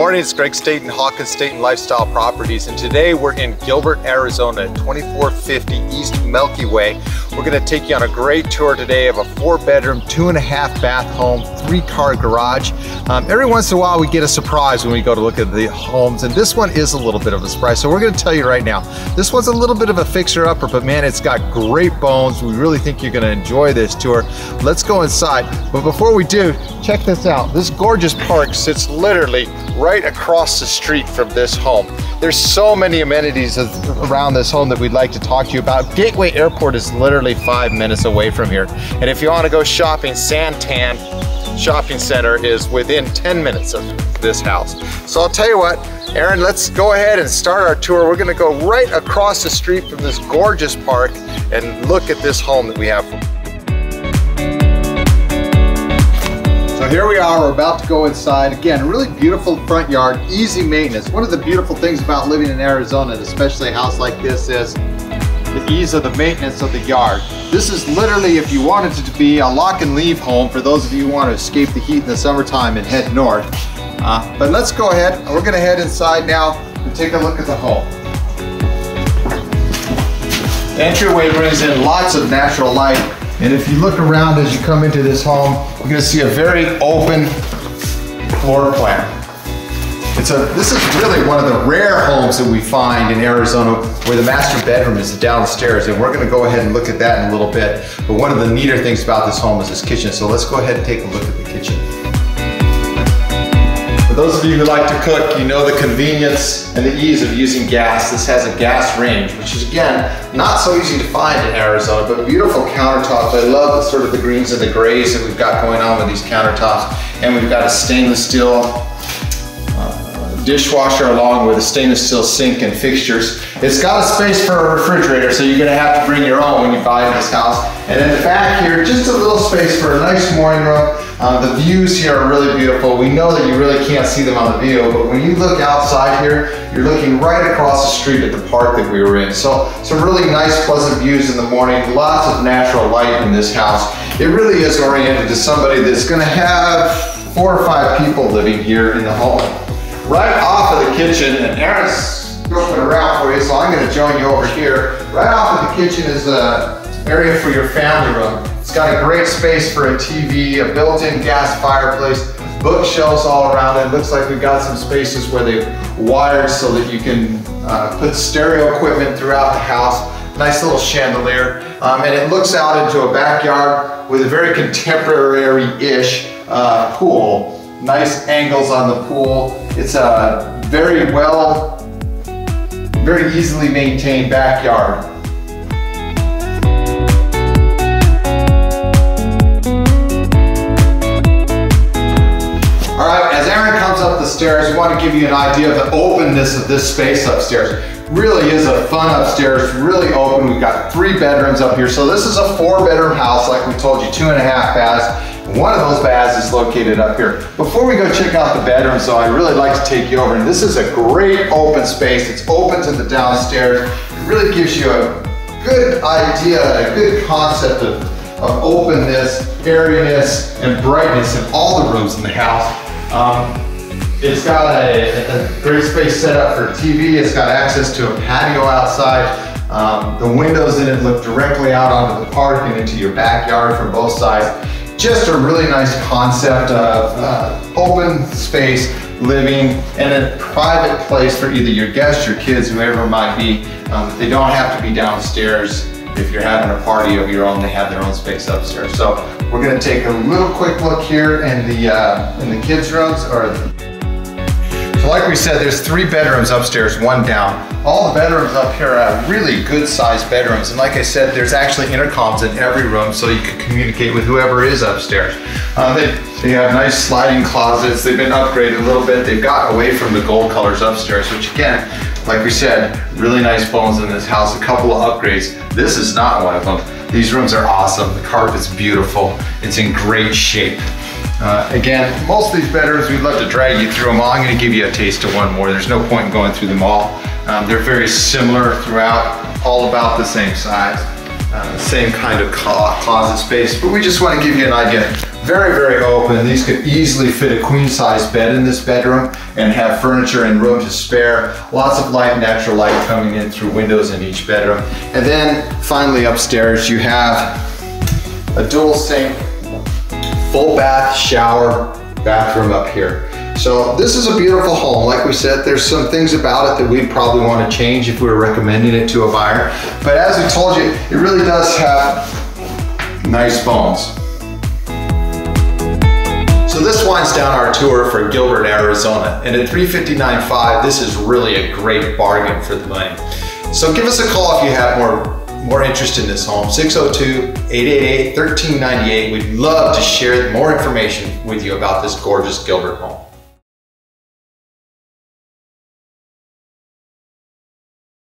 morning, it's Greg Stainton, Hawkins Stainton Lifestyle Properties, and today we're in Gilbert, Arizona 2450 East Milky Way. We're gonna take you on a great tour today of a four bedroom, two and a half bath home, three car garage. Um, every once in a while we get a surprise when we go to look at the homes, and this one is a little bit of a surprise. So we're gonna tell you right now, this one's a little bit of a fixer upper, but man, it's got great bones. We really think you're gonna enjoy this tour. Let's go inside. But before we do, check this out. This gorgeous park sits literally right across the street from this home. There's so many amenities around this home that we'd like to talk to you about. Gateway Airport is literally five minutes away from here. And if you want to go shopping, Santan Shopping Center is within 10 minutes of this house. So I'll tell you what, Aaron, let's go ahead and start our tour. We're gonna go right across the street from this gorgeous park and look at this home that we have. Here we are, we're about to go inside. Again, really beautiful front yard, easy maintenance. One of the beautiful things about living in Arizona, and especially a house like this is the ease of the maintenance of the yard. This is literally, if you wanted it to be a lock and leave home for those of you who want to escape the heat in the summertime and head north. Uh, but let's go ahead, we're gonna head inside now and take a look at the home. The entryway brings in lots of natural light and if you look around as you come into this home, you're gonna see a very open floor plan. It's a, this is really one of the rare homes that we find in Arizona where the master bedroom is downstairs and we're gonna go ahead and look at that in a little bit. But one of the neater things about this home is this kitchen. So let's go ahead and take a look at the kitchen. Those of you who like to cook, you know the convenience and the ease of using gas. This has a gas range, which is again, not so easy to find in Arizona, but beautiful countertops. I love the sort of the greens and the grays that we've got going on with these countertops. And we've got a stainless steel uh, dishwasher along with a stainless steel sink and fixtures. It's got a space for a refrigerator, so you're gonna have to bring your own when you buy this house. And in the back here, just a little space for a nice morning room. Uh, the views here are really beautiful. We know that you really can't see them on the video, but when you look outside here, you're looking right across the street at the park that we were in. So some really nice, pleasant views in the morning, lots of natural light in this house. It really is oriented to somebody that's gonna have four or five people living here in the home. Right off of the kitchen, and Aaron's looking around for you, so I'm gonna join you over here. Right off of the kitchen is a area for your family room. It's got a great space for a TV, a built-in gas fireplace, bookshelves all around it. Looks like we've got some spaces where they've wired so that you can uh, put stereo equipment throughout the house. Nice little chandelier. Um, and it looks out into a backyard with a very contemporary-ish uh, pool. Nice angles on the pool. It's a very well, very easily maintained backyard. Up the stairs, we want to give you an idea of the openness of this space upstairs. Really is a fun upstairs, really open. We've got three bedrooms up here. So this is a four bedroom house, like we told you, two and a half baths. One of those baths is located up here. Before we go check out the bedrooms though, I'd really like to take you over. And this is a great open space. It's open to the downstairs. It really gives you a good idea, a good concept of, of openness, airiness, and brightness in all the rooms in the house. Um, it's got a, a, great space set up for TV. It's got access to a patio outside. Um, the windows in it look directly out onto the park and into your backyard from both sides. Just a really nice concept of uh, open space living and a private place for either your guests, your kids, whoever it might be. Um, they don't have to be downstairs if you're having a party of your own, they have their own space upstairs. So we're gonna take a little quick look here in the uh, in the kids' rooms. Or like we said, there's three bedrooms upstairs, one down. All the bedrooms up here are really good sized bedrooms. And like I said, there's actually intercoms in every room so you can communicate with whoever is upstairs. Uh, they, they have nice sliding closets. They've been upgraded a little bit. They've got away from the gold colors upstairs, which again, like we said, really nice bones in this house, a couple of upgrades. This is not one of them. These rooms are awesome. The carpet's beautiful. It's in great shape. Uh, again, most of these bedrooms, we'd love to drag you through them all. I'm gonna give you a taste of one more. There's no point in going through them all. Um, they're very similar throughout, all about the same size. uh, same kind of closet space, but we just want to give you an idea. Very, very open. These could easily fit a queen size bed in this bedroom and have furniture and room to spare. Lots of light, natural light coming in through windows in each bedroom. And then finally upstairs you have a dual sink, full bath, shower, bathroom up here. So this is a beautiful home. Like we said, there's some things about it that we'd probably want to change if we were recommending it to a buyer. But as we told you, it really does have nice bones. So this winds down our tour for Gilbert, Arizona. And at 359.5, this is really a great bargain for the money. So give us a call if you have more more interest in this home, 602-888-1398. We'd love to share more information with you about this gorgeous Gilbert home.